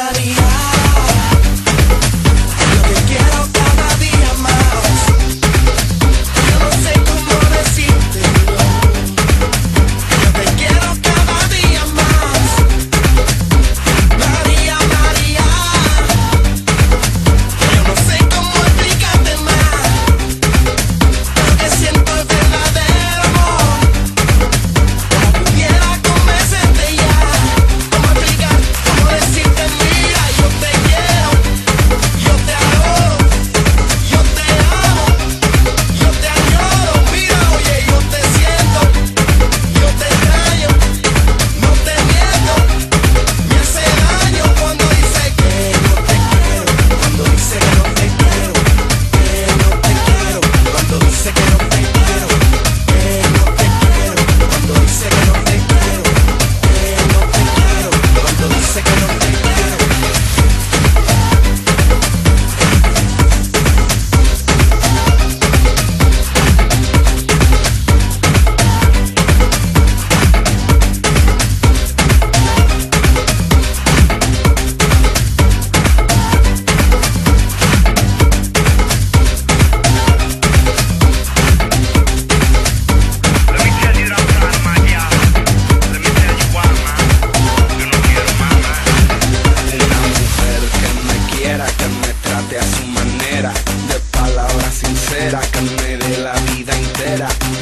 body.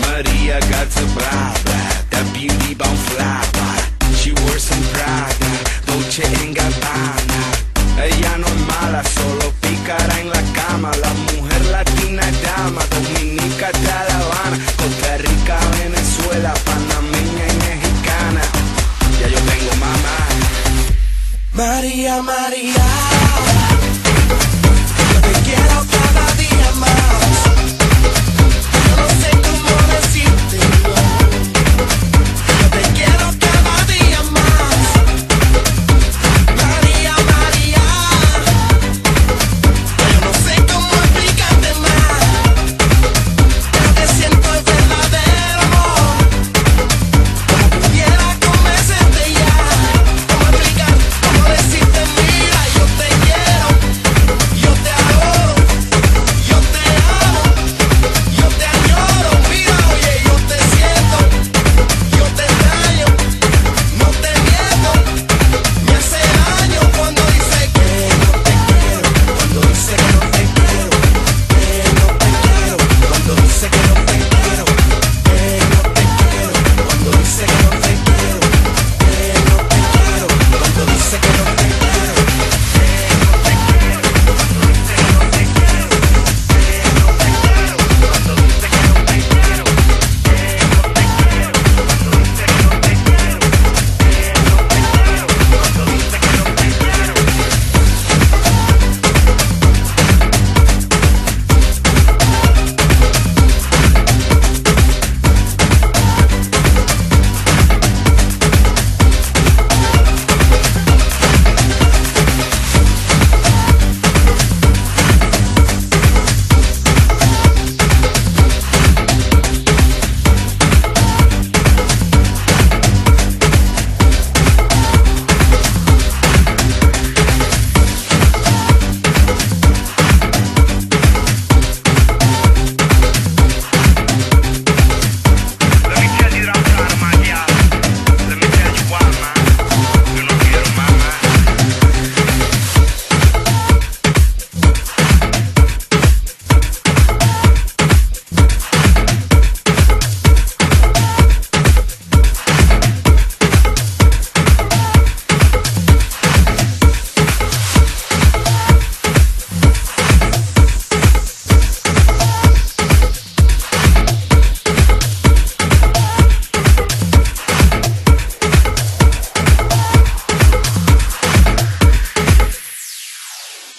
Maria gata brava, that beauty bomb flava. She wears some Prada, Dolce en Gabbana. Ella no es mala, solo pícara en la cama. La mujer latina dama, dominica de La Habana, Costa Rica, Venezuela, panameña y mexicana. Ya yo tengo mamá. María, María.